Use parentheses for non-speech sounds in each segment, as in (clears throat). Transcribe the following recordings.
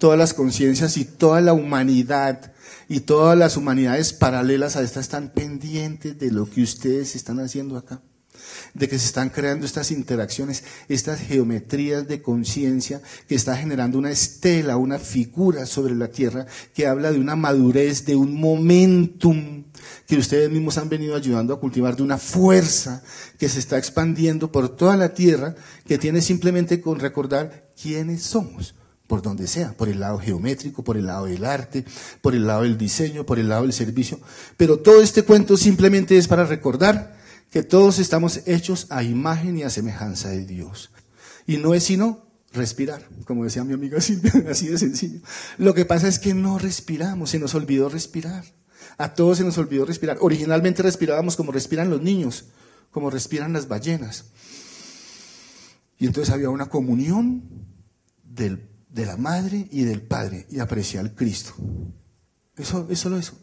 todas las conciencias y toda la humanidad y todas las humanidades paralelas a esta están pendientes de lo que ustedes están haciendo acá de que se están creando estas interacciones, estas geometrías de conciencia que está generando una estela, una figura sobre la tierra que habla de una madurez, de un momentum que ustedes mismos han venido ayudando a cultivar, de una fuerza que se está expandiendo por toda la tierra, que tiene simplemente con recordar quiénes somos por donde sea, por el lado geométrico, por el lado del arte, por el lado del diseño, por el lado del servicio. Pero todo este cuento simplemente es para recordar que todos estamos hechos a imagen y a semejanza de Dios. Y no es sino respirar, como decía mi amiga Silvia, (laughs) así de sencillo. Lo que pasa es que no respiramos, se nos olvidó respirar. A todos se nos olvidó respirar. Originalmente respirábamos como respiran los niños, como respiran las ballenas. Y entonces había una comunión del, de la madre y del padre y aprecia al Cristo. Eso es solo eso.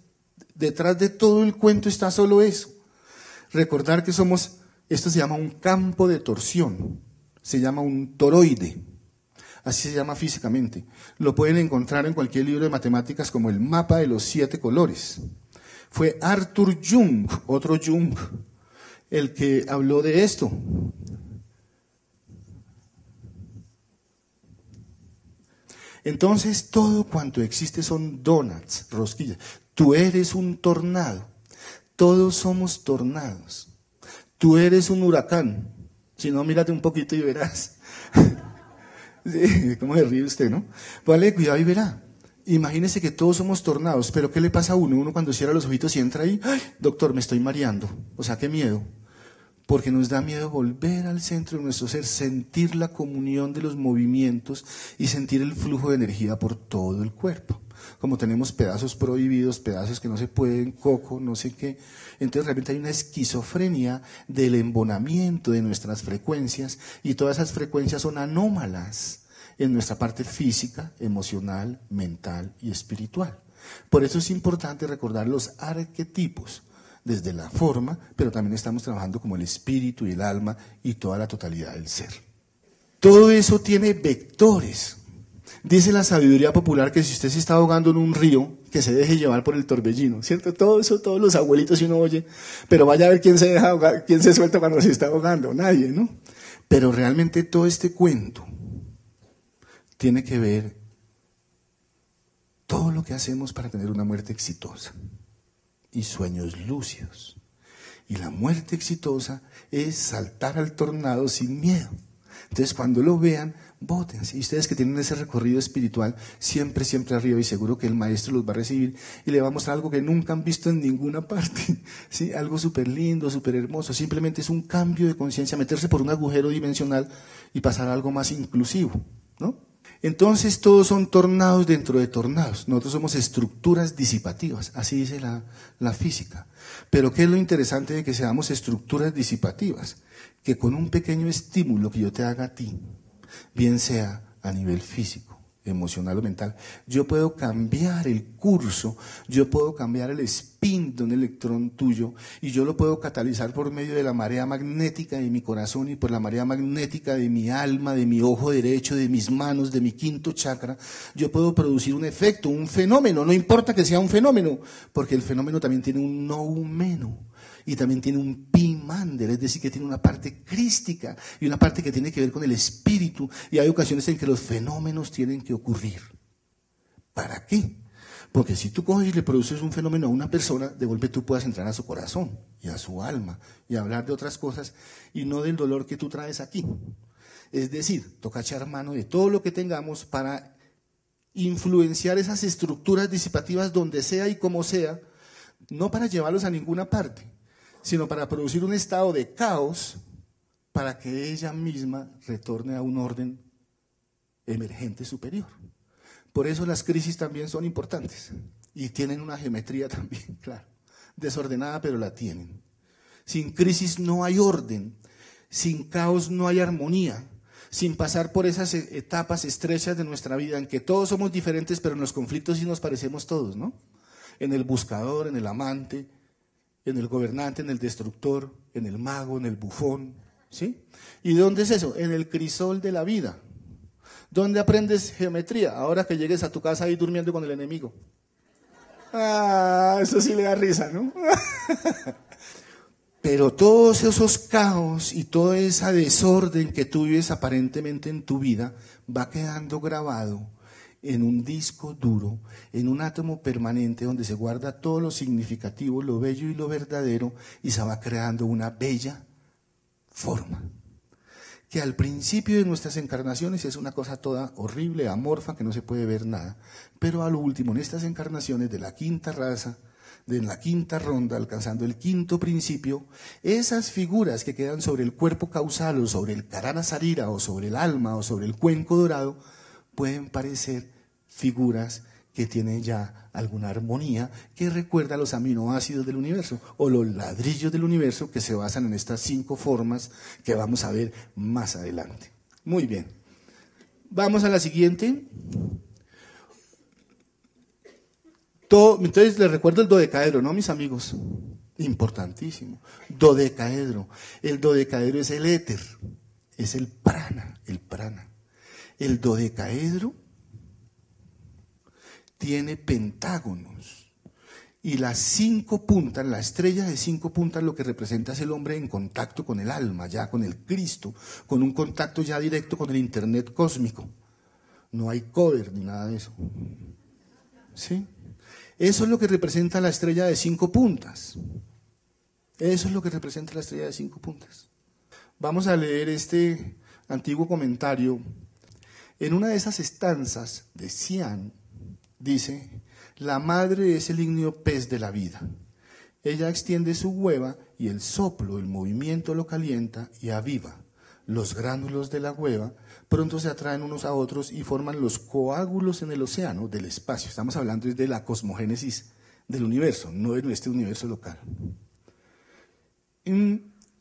Detrás de todo el cuento está solo eso recordar que somos, esto se llama un campo de torsión, se llama un toroide, así se llama físicamente. Lo pueden encontrar en cualquier libro de matemáticas como el mapa de los siete colores. Fue Arthur Jung, otro Jung, el que habló de esto. Entonces todo cuanto existe son donuts, rosquillas. Tú eres un tornado. Todos somos tornados. Tú eres un huracán. Si no, mírate un poquito y verás. (laughs) ¿Cómo se ríe usted, no? Vale, cuidado y verá. Imagínese que todos somos tornados, pero ¿qué le pasa a uno? Uno cuando cierra los ojitos y entra ahí, ¡ay, doctor, me estoy mareando! O sea, qué miedo. Porque nos da miedo volver al centro de nuestro ser, sentir la comunión de los movimientos y sentir el flujo de energía por todo el cuerpo como tenemos pedazos prohibidos, pedazos que no se pueden, coco, no sé qué. Entonces realmente hay una esquizofrenia del embonamiento de nuestras frecuencias y todas esas frecuencias son anómalas en nuestra parte física, emocional, mental y espiritual. Por eso es importante recordar los arquetipos desde la forma, pero también estamos trabajando como el espíritu y el alma y toda la totalidad del ser. Todo eso tiene vectores. Dice la sabiduría popular que si usted se está ahogando en un río, que se deje llevar por el torbellino, ¿cierto? Todo eso, todos los abuelitos y uno oye, pero vaya a ver quién se deja ahogar, quién se suelta cuando se está ahogando, nadie, ¿no? Pero realmente todo este cuento tiene que ver todo lo que hacemos para tener una muerte exitosa y sueños lúcidos. Y la muerte exitosa es saltar al tornado sin miedo. Entonces, cuando lo vean, voten. Y ustedes que tienen ese recorrido espiritual, siempre, siempre arriba, y seguro que el maestro los va a recibir y le va a mostrar algo que nunca han visto en ninguna parte. (laughs) ¿sí? Algo súper lindo, súper hermoso. Simplemente es un cambio de conciencia, meterse por un agujero dimensional y pasar a algo más inclusivo. ¿no? Entonces todos son tornados dentro de tornados. Nosotros somos estructuras disipativas, así dice la, física. Pero ¿qué es lo interesante de que seamos estructuras disipativas? Que con un pequeño estímulo que yo te haga a ti, bien sea a nivel físico, emocional o mental, yo puedo cambiar el curso, yo puedo cambiar el spin de un electrón tuyo y yo lo puedo catalizar por medio de la marea magnética de mi corazón y por la marea magnética de mi alma, de mi ojo derecho, de mis manos, de mi quinto chakra. Yo puedo producir un efecto, un fenómeno, no importa que sea un fenómeno, porque el fenómeno también tiene un no humano y también tiene un es decir, que tiene una parte crística y una parte que tiene que ver con el espíritu. Y hay ocasiones en que los fenómenos tienen que ocurrir. ¿Para qué? Porque si tú coges y le produces un fenómeno a una persona, de golpe tú puedas entrar a su corazón y a su alma y hablar de otras cosas y no del dolor que tú traes aquí. Es decir, toca echar mano de todo lo que tengamos para influenciar esas estructuras disipativas donde sea y como sea, no para llevarlos a ninguna parte, sino para producir un estado de caos para que ella misma retorne a un orden emergente superior. Por eso las crisis también son importantes y tienen una geometría (laughs) también, claro, desordenada, pero la tienen. Sin crisis no hay orden, sin caos no hay armonía, sin pasar por esas e-, etapas estrechas de nuestra vida en que todos somos diferentes, pero en los conflictos sí nos parecemos todos, ¿no? En el buscador, en el amante, en el gobernante, en el destructor, en el mago, en el bufón. ¿Sí? ¿Y dónde es eso? En el crisol de la vida. ¿Dónde aprendes geometría? Ahora que llegues a tu casa ahí durmiendo con el enemigo. Ah, eso sí le da risa, ¿no? (laughs) Pero todos esos caos y toda esa desorden que tú vives aparentemente en tu vida va quedando grabado en un disco duro, en un átomo permanente donde se guarda todo lo significativo, lo bello y lo verdadero y se va creando una bella forma. Que al principio de nuestras encarnaciones es una cosa toda horrible, amorfa, que no se puede ver nada. Pero a lo último, en estas encarnaciones de la quinta raza, de la quinta ronda, alcanzando el quinto principio, esas figuras que quedan sobre el cuerpo causal o sobre el karana sarira o sobre el alma o sobre el cuenco dorado, pueden parecer figuras que tienen ya alguna armonía que recuerda a los aminoácidos del universo o los ladrillos del universo que se basan en estas cinco formas que vamos a ver más adelante. Muy bien. Vamos a la siguiente. entonces les recuerdo el dodecaedro, ¿no, mis amigos? Importantísimo. Dodecaedro. El dodecaedro es el éter, es el prana, el prana. El dodecaedro tiene pentágonos. Y las cinco puntas, la estrella de cinco puntas, lo que representa es el hombre en contacto con el alma, ya con el Cristo, con un contacto ya directo con el Internet cósmico. No hay cover ni nada de eso. ¿Sí? Eso es lo que representa la estrella de cinco puntas. Eso es lo que representa la estrella de cinco puntas. Vamos a leer este antiguo comentario. En una de esas estanzas de Cian, dice, la madre es el ignio pez de la vida. Ella extiende su hueva y el soplo, el movimiento lo calienta y aviva. Los gránulos de la hueva pronto se atraen unos a otros y forman los coágulos en el océano del espacio. Estamos hablando de la cosmogénesis del universo, no de nuestro universo local.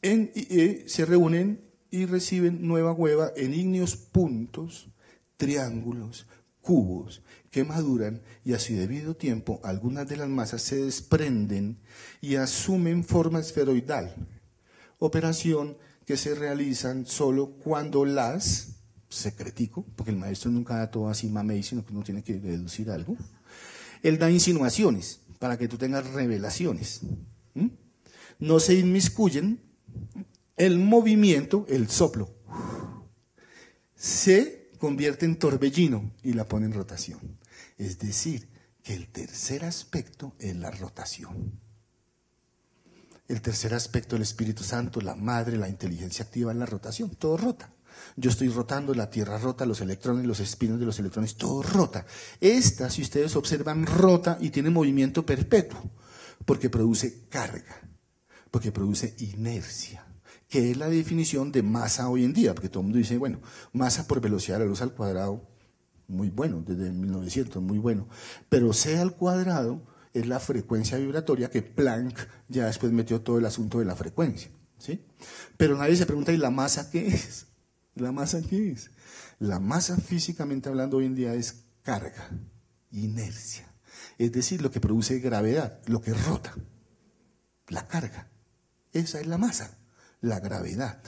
se reúnen y reciben nueva hueva en ignios puntos, triángulos, cubos que maduran y a su debido tiempo algunas de las masas se desprenden y asumen forma esferoidal, operación que se realizan solo cuando las, secretico, porque el maestro nunca da todo así mamey, sino que uno tiene que deducir algo, él da insinuaciones para que tú tengas revelaciones. No se inmiscuyen el movimiento, el soplo, se convierte en torbellino y la pone en rotación. Es decir, que el tercer aspecto es la rotación. El tercer aspecto del Espíritu Santo, la madre, la inteligencia activa es la rotación. Todo rota. Yo estoy rotando, la Tierra rota, los electrones, los espinos de los electrones, todo rota. Esta, si ustedes observan, rota y tiene movimiento perpetuo, porque produce carga, porque produce inercia que es la definición de masa hoy en día, porque todo el mundo dice, bueno, masa por velocidad de la luz al cuadrado, muy bueno, desde 1900, muy bueno, pero C al cuadrado es la frecuencia vibratoria que Planck ya después metió todo el asunto de la frecuencia, ¿sí? Pero nadie se pregunta, ¿y la masa qué es? ¿La masa qué es? La masa físicamente hablando hoy en día es carga, inercia, es decir, lo que produce gravedad, lo que rota, la carga, esa es la masa la gravedad.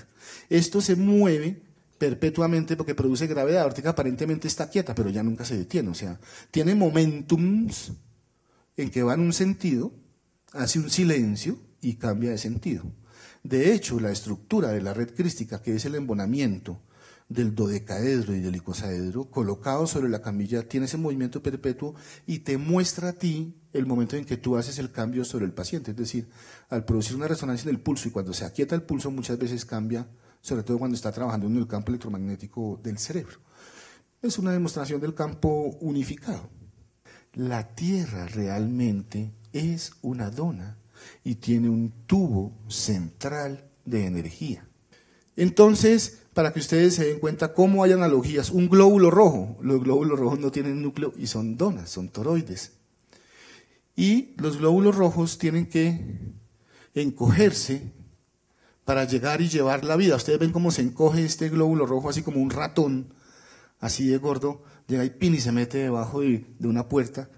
Esto se mueve perpetuamente porque produce gravedad. Ahorita aparentemente está quieta, pero ya nunca se detiene. O sea, tiene momentums en que va en un sentido, hace un silencio y cambia de sentido. De hecho, la estructura de la red crística, que es el embonamiento del dodecaedro y del icosaedro, colocado sobre la camilla, tiene ese movimiento perpetuo y te muestra a ti el momento en que tú haces el cambio sobre el paciente. Es decir, al producir una resonancia en el pulso y cuando se aquieta el pulso muchas veces cambia, sobre todo cuando está trabajando en el campo electromagnético del cerebro. Es una demostración del campo unificado. La Tierra realmente es una dona y tiene un tubo central de energía. Entonces, para que ustedes se den cuenta cómo hay analogías. Un glóbulo rojo, los glóbulos rojos no tienen núcleo y son donas, son toroides. Y los glóbulos rojos tienen que encogerse para llegar y llevar la vida. Ustedes ven cómo se encoge este glóbulo rojo así como un ratón, así de gordo, llega y pin y se mete debajo de, de una puerta.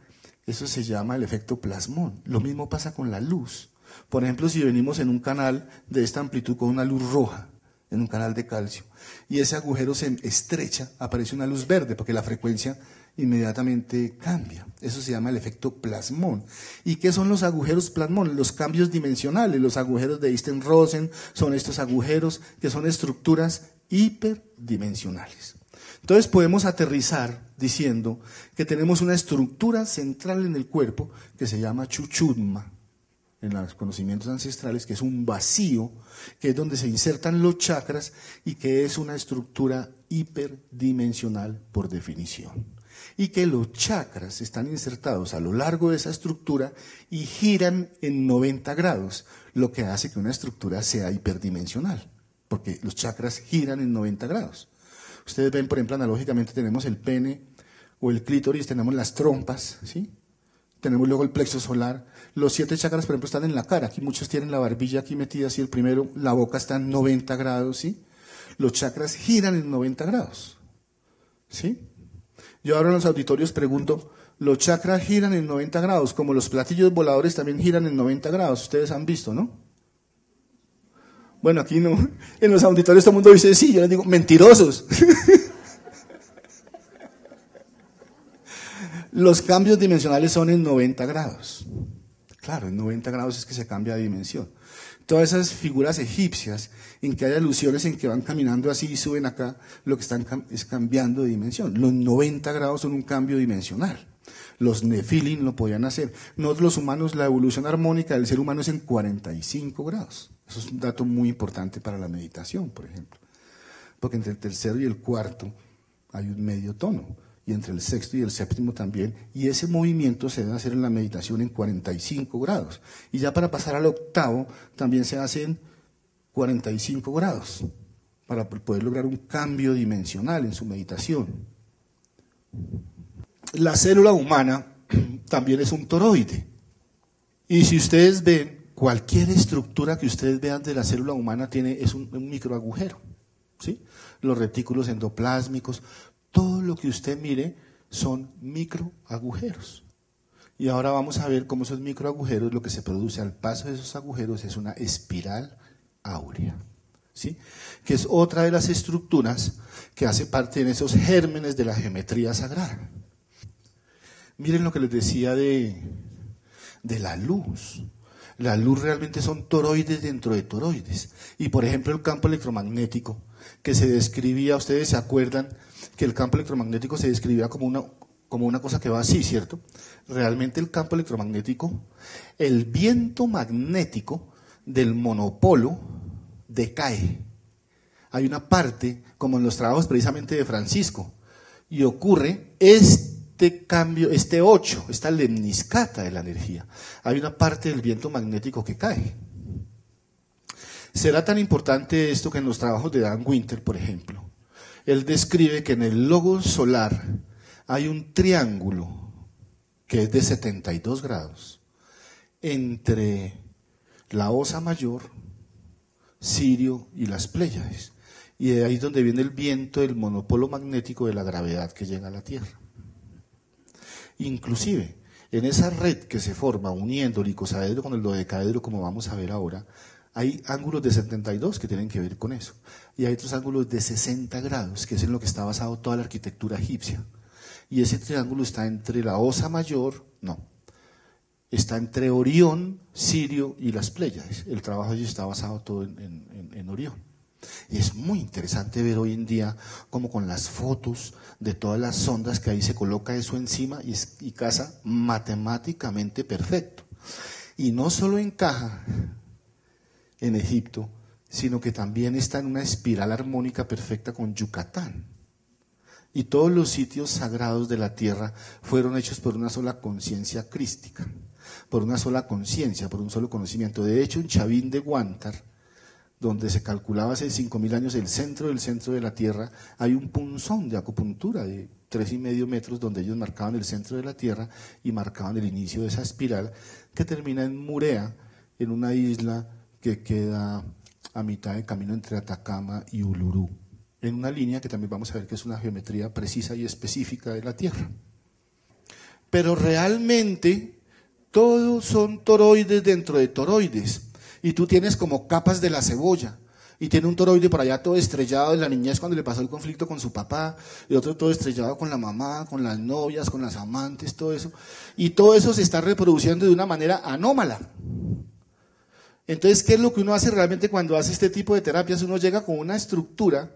Eso se llama el efecto plasmón. Lo mismo pasa con la luz. Por ejemplo, si venimos en un canal de esta amplitud con una luz roja, en un canal de calcio, y ese agujero se estrecha, aparece una luz verde, porque la frecuencia inmediatamente cambia. Eso se llama el efecto plasmón. ¿Y qué son los agujeros plasmón? Los cambios dimensionales. Los agujeros de Einstein-Rosen son estos agujeros que son estructuras hiperdimensionales. Entonces podemos aterrizar diciendo que tenemos una estructura central en el cuerpo que se llama chuchudma en los conocimientos ancestrales, que es un vacío, que es donde se insertan los chakras y que es una estructura hiperdimensional por definición. Y que los chakras están insertados a lo largo de esa estructura y giran en 90 grados, lo que hace que una estructura sea hiperdimensional, porque los chakras giran en 90 grados. Ustedes ven, por ejemplo, analógicamente tenemos el pene o el clítoris, tenemos las trompas, ¿sí? Tenemos luego el plexo solar. Los siete chakras, por ejemplo, están en la cara. Aquí muchos tienen la barbilla aquí metida así. El primero, la boca está en 90 grados, ¿sí? Los chakras giran en 90 grados, ¿sí? Yo ahora en los auditorios pregunto, los chakras giran en 90 grados, como los platillos voladores también giran en 90 grados. Ustedes han visto, ¿no? Bueno, aquí no. (laughs) En los auditorios todo el mundo dice, sí, yo les digo, mentirosos. (laughs) Los cambios dimensionales son en 90 grados. Claro, en 90 grados es que se cambia de dimensión. Todas esas figuras egipcias en que hay alusiones en que van caminando así y suben acá, lo que están es cambiando de dimensión. Los 90 grados son un cambio dimensional. Los nefilim lo podían hacer. Nosotros los humanos, la evolución armónica del ser humano es en 45 grados. Eso es un dato muy importante para la meditación, por ejemplo. Porque entre el tercero y el cuarto hay un medio tono y entre el sexto y el séptimo también, y ese movimiento se debe hacer en la meditación en 45 grados. Y ya para pasar al octavo también se hace en 45 grados, para poder lograr un cambio dimensional en su meditación. La célula humana (clears throat) también es un toroide. Y si ustedes ven, cualquier estructura que ustedes vean de la célula humana tiene, es un, un microagujero. ¿sí? Los retículos endoplásmicos, todo lo que usted mire son microagujeros. Y ahora vamos a ver cómo esos microagujeros, lo que se produce al paso de esos agujeros es una espiral áurea. ¿Sí? Que es otra de las estructuras que hace parte de esos gérmenes de la geometría sagrada. Miren lo que les decía de, de la luz. La luz realmente son toroides dentro de toroides. Y por ejemplo el campo electromagnético que se describía, ustedes se acuerdan, que el campo electromagnético se describía como una, como una cosa que va así, ¿cierto? Realmente el campo electromagnético, el viento magnético del monopolo decae. Hay una parte, como en los trabajos precisamente de Francisco, y ocurre este cambio, este 8, esta lemniscata de la energía. Hay una parte del viento magnético que cae. Será tan importante esto que en los trabajos de Dan Winter, por ejemplo, él describe que en el logo solar hay un triángulo que es de 72 grados entre la Osa Mayor, Sirio y las Pléyades. Y de ahí es donde viene el viento del monopolo magnético de la gravedad que llega a la Tierra. Inclusive, en esa red que se forma uniendo el icosaedro con el dodecaedro, como vamos a ver ahora, hay ángulos de 72 que tienen que ver con eso. Y hay otros ángulos de 60 grados, que es en lo que está basado toda la arquitectura egipcia. Y ese triángulo está entre la Osa Mayor, no, está entre Orión, Sirio y las Pléyades. El trabajo allí está basado todo en, Orión. Y es muy interesante ver hoy en día cómo con las fotos de todas las sondas que ahí se coloca eso encima y, y casa matemáticamente perfecto. Y no solo encaja en Egipto, sino que también está en una espiral armónica perfecta con Yucatán. Y todos los sitios sagrados de la tierra fueron hechos por una sola conciencia crística, por una sola conciencia, por un solo conocimiento. De hecho, en Chavín de Guantar, donde se calculaba hace 5.000 años el centro del centro de la tierra, hay un punzón de acupuntura de tres y medio metros donde ellos marcaban el centro de la tierra y marcaban el inicio de esa espiral que termina en Murea, en una isla que queda a mitad de camino entre Atacama y Uluru, en una línea que también vamos a ver que es una geometría precisa y específica de la Tierra. Pero realmente todos son toroides dentro de toroides, y tú tienes como capas de la cebolla, y tiene un toroide por allá todo estrellado de la niñez cuando le pasó el conflicto con su papá, y otro todo estrellado con la mamá, con las novias, con las amantes, todo eso. Y todo eso se está reproduciendo de una manera anómala. Entonces, ¿qué es lo que uno hace realmente cuando hace este tipo de terapias? Uno llega con una estructura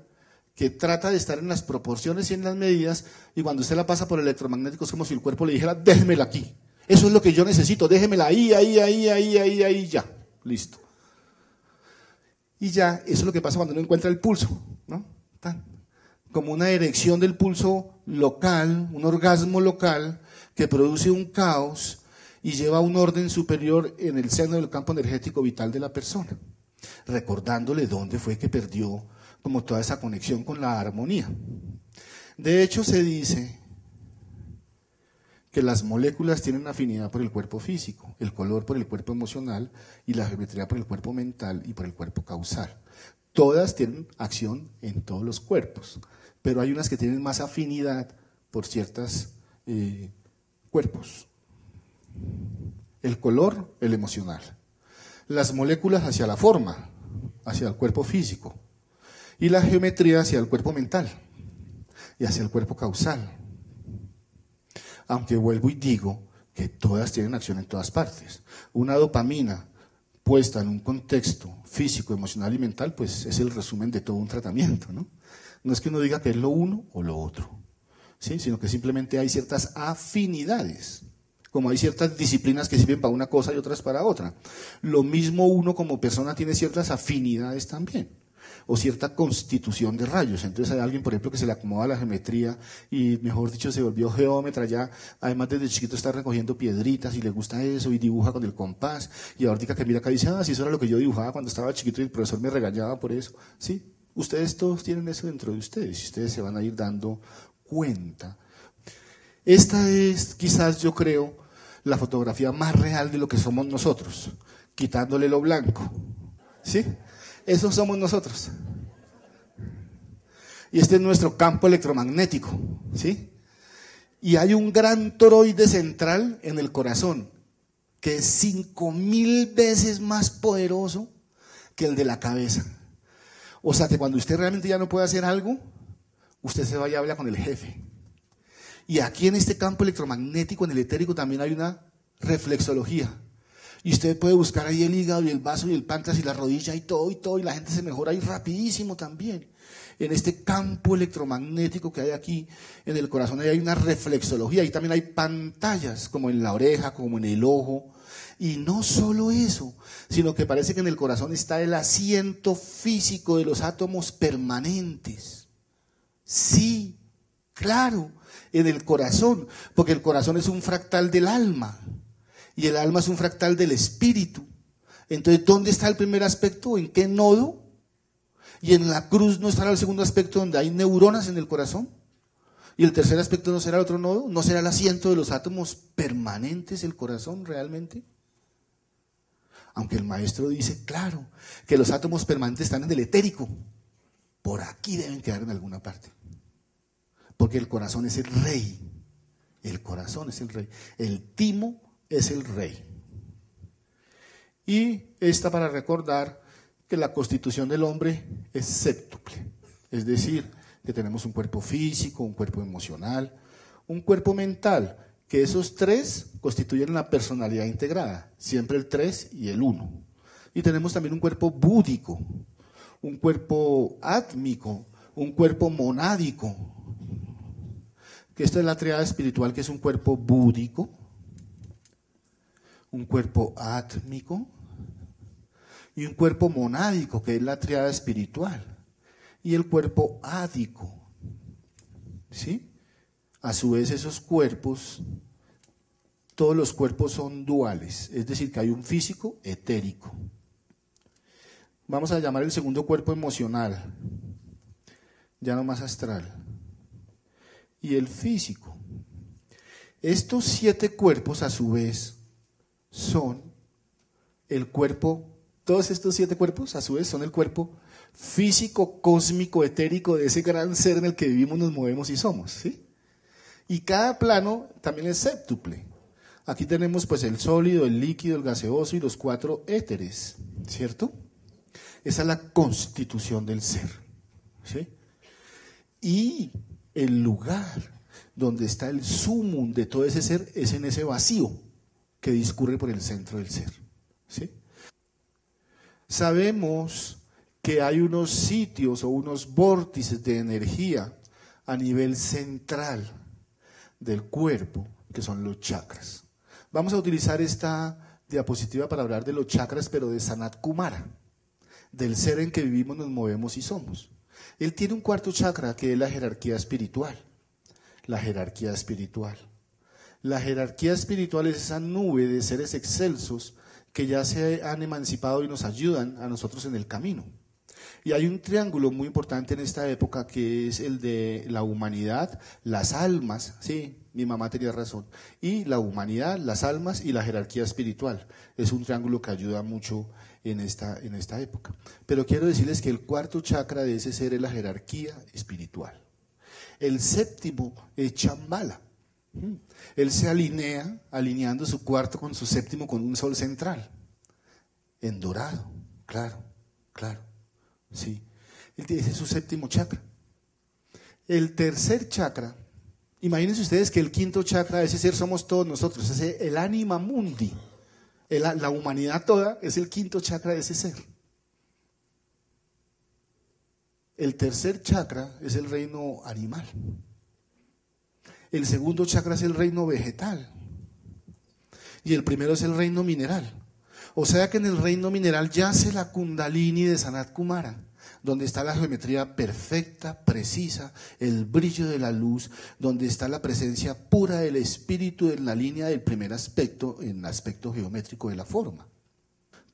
que trata de estar en las proporciones y en las medidas, y cuando usted la pasa por electromagnético es como si el cuerpo le dijera, déjemela aquí. Eso es lo que yo necesito, déjemela ahí, ahí, ahí, ahí, ahí, ahí, ya. Listo. Y ya, eso es lo que pasa cuando uno encuentra el pulso, ¿no? como una erección del pulso local, un orgasmo local que produce un caos y lleva un orden superior en el seno del campo energético vital de la persona, recordándole dónde fue que perdió como toda esa conexión con la armonía. De hecho, se dice que las moléculas tienen afinidad por el cuerpo físico, el color por el cuerpo emocional y la geometría por el cuerpo mental y por el cuerpo causal. Todas tienen acción en todos los cuerpos, pero hay unas que tienen más afinidad por ciertos eh, cuerpos. El color, el emocional. Las moléculas hacia la forma, hacia el cuerpo físico. Y la geometría hacia el cuerpo mental y hacia el cuerpo causal aunque vuelvo y digo que todas tienen acción en todas partes. Una dopamina puesta en un contexto físico, emocional y mental, pues es el resumen de todo un tratamiento, ¿no? No es que uno diga que es lo uno o lo otro, ¿sí? sino que simplemente hay ciertas afinidades, como hay ciertas disciplinas que sirven para una cosa y otras para otra. Lo mismo uno como persona tiene ciertas afinidades también o cierta constitución de rayos. Entonces hay alguien, por ejemplo, que se le acomoda la geometría y, mejor dicho, se volvió geómetra ya, además desde chiquito está recogiendo piedritas y le gusta eso y dibuja con el compás y ahorita que mira acá dice, ah, sí, eso era lo que yo dibujaba cuando estaba chiquito y el profesor me regañaba por eso. Sí, ustedes todos tienen eso dentro de ustedes y ustedes se van a ir dando cuenta. Esta es quizás, yo creo, la fotografía más real de lo que somos nosotros, quitándole lo blanco. ¿Sí? Eso somos nosotros. Y este es nuestro campo electromagnético, ¿sí? Y hay un gran toroide central en el corazón, que es cinco mil veces más poderoso que el de la cabeza. O sea que cuando usted realmente ya no puede hacer algo, usted se va y habla con el jefe. Y aquí en este campo electromagnético, en el etérico, también hay una reflexología. Y usted puede buscar ahí el hígado y el vaso y el páncreas y la rodilla y todo y todo, y la gente se mejora ahí rapidísimo también. En este campo electromagnético que hay aquí en el corazón, ahí hay una reflexología, y también hay pantallas, como en la oreja, como en el ojo. Y no solo eso, sino que parece que en el corazón está el asiento físico de los átomos permanentes. Sí, claro, en el corazón, porque el corazón es un fractal del alma y el alma es un fractal del espíritu. Entonces, ¿dónde está el primer aspecto? ¿En qué nodo? Y en la cruz no estará el segundo aspecto donde hay neuronas en el corazón. Y el tercer aspecto no será otro nodo, no será el asiento de los átomos permanentes el corazón realmente. Aunque el maestro dice, claro, que los átomos permanentes están en el etérico. Por aquí deben quedar en alguna parte. Porque el corazón es el rey. El corazón es el rey. El timo es el rey. Y esta para recordar que la constitución del hombre es séptuple, es decir, que tenemos un cuerpo físico, un cuerpo emocional, un cuerpo mental, que esos tres constituyen la personalidad integrada, siempre el tres y el uno. Y tenemos también un cuerpo búdico, un cuerpo átmico, un cuerpo monádico, que esta es la triada espiritual, que es un cuerpo búdico, un cuerpo átmico y un cuerpo monádico, que es la triada espiritual, y el cuerpo ádico. ¿Sí? A su vez esos cuerpos, todos los cuerpos son duales, es decir, que hay un físico etérico. Vamos a llamar el segundo cuerpo emocional, ya no más astral, y el físico. Estos siete cuerpos a su vez son el cuerpo, todos estos siete cuerpos a su vez son el cuerpo físico, cósmico, etérico de ese gran ser en el que vivimos, nos movemos y somos. ¿sí? Y cada plano también es séptuple. Aquí tenemos pues el sólido, el líquido, el gaseoso y los cuatro éteres, ¿cierto? Esa es la constitución del ser. ¿sí? Y el lugar donde está el sumum de todo ese ser es en ese vacío que discurre por el centro del ser. ¿sí? Sabemos que hay unos sitios o unos vórtices de energía a nivel central del cuerpo, que son los chakras. Vamos a utilizar esta diapositiva para hablar de los chakras, pero de Sanat Kumara, del ser en que vivimos, nos movemos y somos. Él tiene un cuarto chakra que es la jerarquía espiritual. La jerarquía espiritual. La jerarquía espiritual es esa nube de seres excelsos que ya se han emancipado y nos ayudan a nosotros en el camino. Y hay un triángulo muy importante en esta época que es el de la humanidad, las almas, sí, mi mamá tenía razón, y la humanidad, las almas y la jerarquía espiritual. Es un triángulo que ayuda mucho en esta, en esta época. Pero quiero decirles que el cuarto chakra de ese ser es la jerarquía espiritual. El séptimo es Chambala. Mm. Él se alinea, alineando su cuarto con su séptimo con un sol central, en dorado, claro, claro. Sí. Ese es su séptimo chakra. El tercer chakra, imagínense ustedes que el quinto chakra de ese ser somos todos nosotros, es el ánima mundi. La humanidad toda es el quinto chakra de ese ser. El tercer chakra es el reino animal. El segundo chakra es el reino vegetal. Y el primero es el reino mineral. O sea que en el reino mineral yace la kundalini de Sanat Kumara, donde está la geometría perfecta, precisa, el brillo de la luz, donde está la presencia pura del espíritu en la línea del primer aspecto, en el aspecto geométrico de la forma.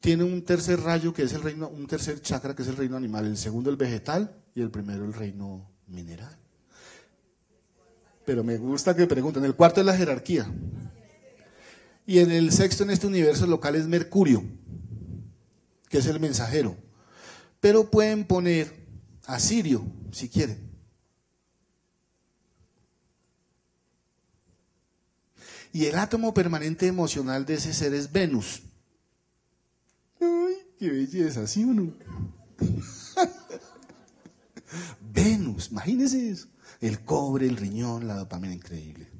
Tiene un tercer rayo que es el reino, un tercer chakra que es el reino animal, el segundo el vegetal y el primero el reino mineral. Pero me gusta que pregunten, el cuarto es la jerarquía. Y en el sexto en este universo local es Mercurio, que es el mensajero. Pero pueden poner a Sirio, si quieren. Y el átomo permanente emocional de ese ser es Venus. ¡Ay, qué belleza! ¿Sí o no? (laughs) Venus, imagínense eso. El cobre, el riñón, la dopamina increíble.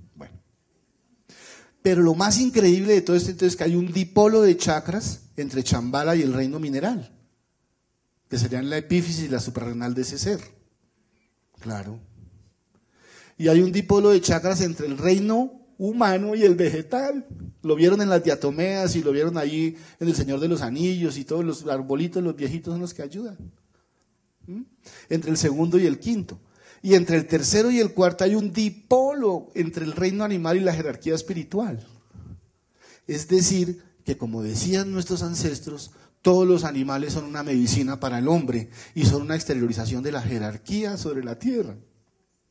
Pero lo más increíble de todo esto es que hay un dipolo de chakras entre Chambala y el reino mineral, que serían la epífisis y la suprarrenal de ese ser. Claro. Y hay un dipolo de chakras entre el reino humano y el vegetal. Lo vieron en las diatomeas y lo vieron ahí en el Señor de los Anillos y todos los arbolitos, los viejitos son los que ayudan. ¿Mm? Entre el segundo y el quinto. Y entre el tercero y el cuarto hay un dipolo entre el reino animal y la jerarquía espiritual. Es decir, que como decían nuestros ancestros, todos los animales son una medicina para el hombre y son una exteriorización de la jerarquía sobre la tierra.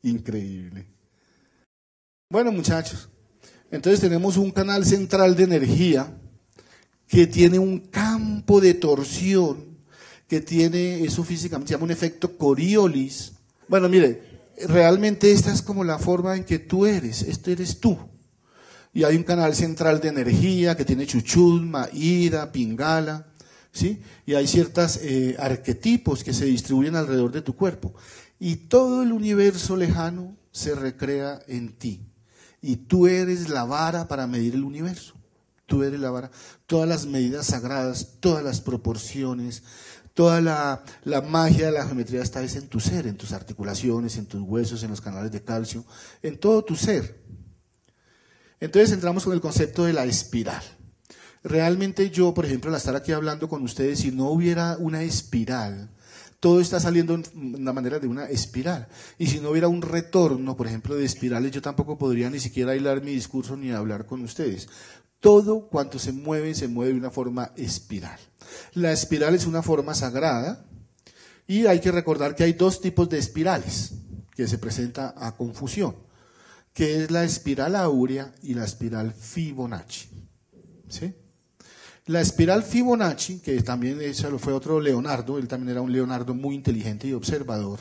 Increíble. Bueno, muchachos, entonces tenemos un canal central de energía que tiene un campo de torsión, que tiene, eso físicamente se llama un efecto Coriolis, bueno, mire, realmente esta es como la forma en que tú eres, esto eres tú. Y hay un canal central de energía que tiene chuchulma, ida, pingala, ¿sí? Y hay ciertos eh, arquetipos que se distribuyen alrededor de tu cuerpo. Y todo el universo lejano se recrea en ti. Y tú eres la vara para medir el universo. Tú eres la vara. Todas las medidas sagradas, todas las proporciones, Toda la, magia de la geometría está en tu ser, en tus articulaciones, en tus huesos, en los canales de calcio, en todo tu ser. Entonces entramos con el concepto de la espiral. Realmente yo, por ejemplo, al estar aquí hablando con ustedes, si no hubiera una espiral, todo está saliendo en una manera de una espiral. Y si no hubiera un retorno, por ejemplo, de espirales, yo tampoco podría ni siquiera hilar mi discurso ni hablar con ustedes. Todo cuanto se mueve, se mueve de una forma espiral. La espiral es una forma sagrada y hay que recordar que hay dos tipos de espirales que se presenta a confusión, que es la espiral áurea y la espiral Fibonacci. ¿Sí? La espiral Fibonacci, que también lo fue otro Leonardo, él también era un Leonardo muy inteligente y observador.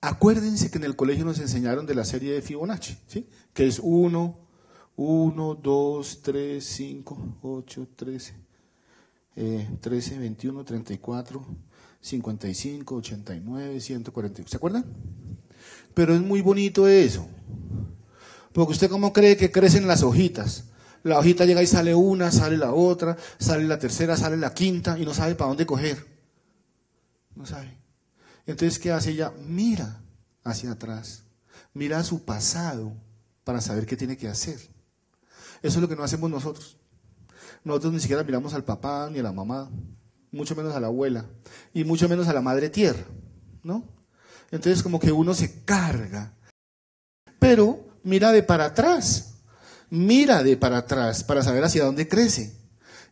Acuérdense que en el colegio nos enseñaron de la serie de Fibonacci, ¿sí? que es 1, 1, 2, 3, 5, 8, 13. 13, 21, 34, 55, 89, 140. ¿Se acuerdan? Pero es muy bonito eso. Porque usted cómo cree que crecen las hojitas. La hojita llega y sale una, sale la otra, sale la tercera, sale la quinta y no sabe para dónde coger. No sabe. Entonces, ¿qué hace ella? Mira hacia atrás. Mira a su pasado para saber qué tiene que hacer. Eso es lo que no hacemos nosotros. Nosotros ni siquiera miramos al papá ni a la mamá, mucho menos a la abuela y mucho menos a la madre tierra, ¿no? Entonces como que uno se carga. Pero mira de para atrás, mira de para atrás para saber hacia dónde crece.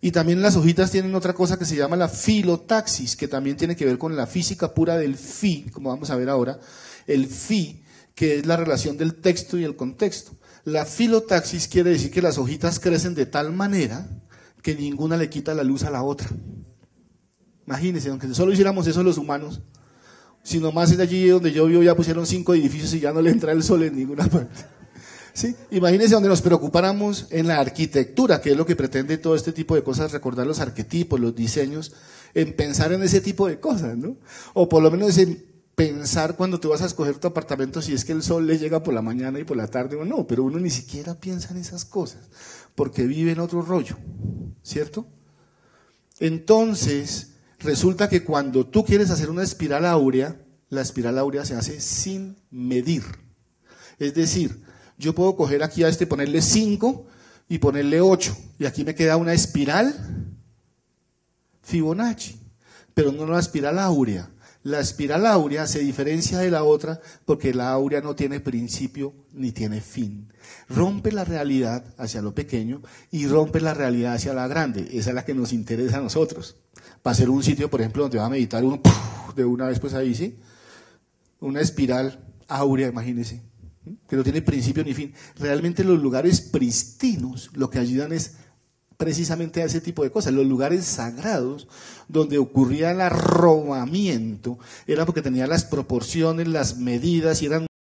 Y también las hojitas tienen otra cosa que se llama la filotaxis, que también tiene que ver con la física pura del fi, como vamos a ver ahora. El fi, que es la relación del texto y el contexto. La filotaxis quiere decir que las hojitas crecen de tal manera que ninguna le quita la luz a la otra. Imagínense, aunque solo hiciéramos eso los humanos, si nomás es allí donde yo vivo ya pusieron cinco edificios y ya no le entra el sol en ninguna (laughs) parte. ¿Sí? Imagínense donde nos preocupáramos en la arquitectura, que es lo que pretende todo este tipo de cosas, recordar los arquetipos, los diseños, en pensar en ese tipo de cosas, ¿no? O por lo menos en pensar cuando tú vas a escoger tu apartamento si es que el sol le llega por la mañana y por la tarde o no, pero uno ni siquiera piensa en esas cosas, porque vive en otro rollo, ¿cierto? Entonces, resulta que cuando tú quieres hacer una espiral áurea, la espiral áurea se hace sin medir. Es decir, yo puedo coger aquí a este, ponerle 5 y ponerle 8, y aquí me queda una espiral Fibonacci, pero no una espiral áurea. La espiral áurea se diferencia de la otra porque la áurea no tiene principio ni tiene fin. Rompe la realidad hacia lo pequeño y rompe la realidad hacia la grande. Esa es la que nos interesa a nosotros. Para hacer un sitio, por ejemplo, donde va a meditar uno de una vez, pues ahí sí. Una espiral áurea, imagínense, que no tiene principio ni fin. Realmente los lugares pristinos lo que ayudan es precisamente a ese tipo de cosas. Los lugares sagrados donde ocurría el arrobamiento era porque tenía las proporciones, las medidas y eran